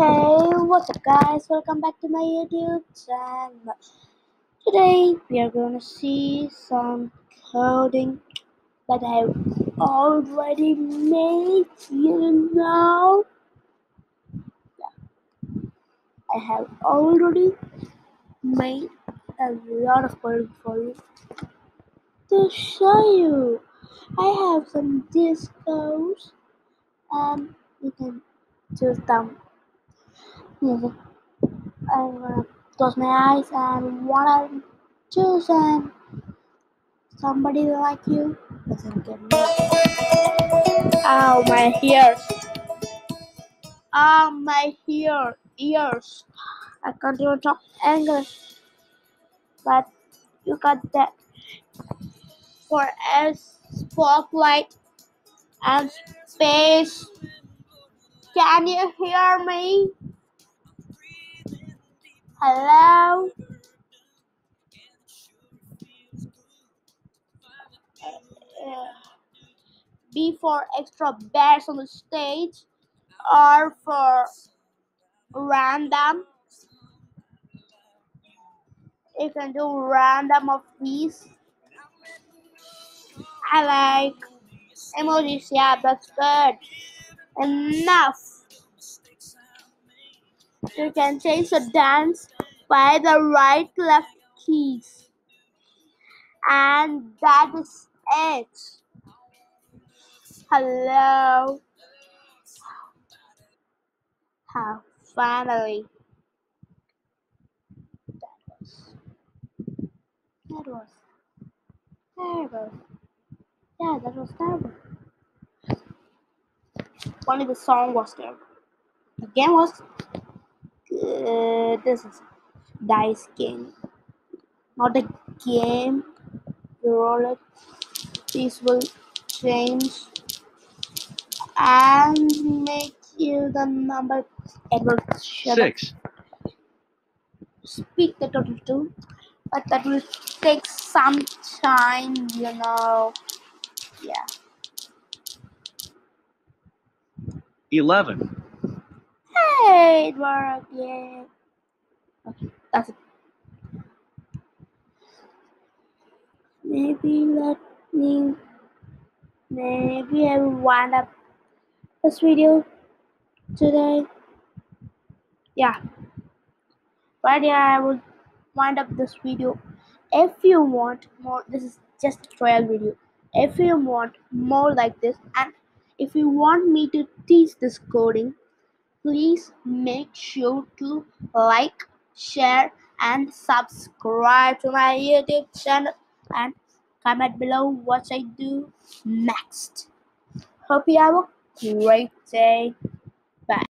Hey, what's up guys? Welcome back to my YouTube channel. Today we are gonna see some coding that I have already made, you know. Yeah. I have already made a lot of coding for you to show you. I have some discos and you can choose them music. I'm gonna close my eyes and wanna choose and somebody like you doesn't get me. Ow, my ears. Ow, my ear, ears. I can't even talk English, but you got that. For a spotlight and space. Can you hear me? Hello? Uh, B for extra bears on the stage, R for random. You can do random of these. I like emojis, yeah, that's good. Enough. You can change the dance by the right left keys. And that is it. Hello. How finally. That was. That was terrible. Yeah, that was terrible. Only the song was terrible. The game was good. This is dice game, not a game. You roll it. These will change and make you the number. Edward, Six. up. Speak the total too, but that will take some time, you know. Yeah. Eleven. Hey, Edward, yeah. Okay, that's it. Maybe let me. Maybe I will wind up this video today. Yeah. But yeah, I will wind up this video. If you want more, this is just a trial video. If you want more like this, and if you want me to teach this coding, please make sure to like, share, and subscribe to my YouTube channel and comment below what I do next. Hope you have a great day. Bye.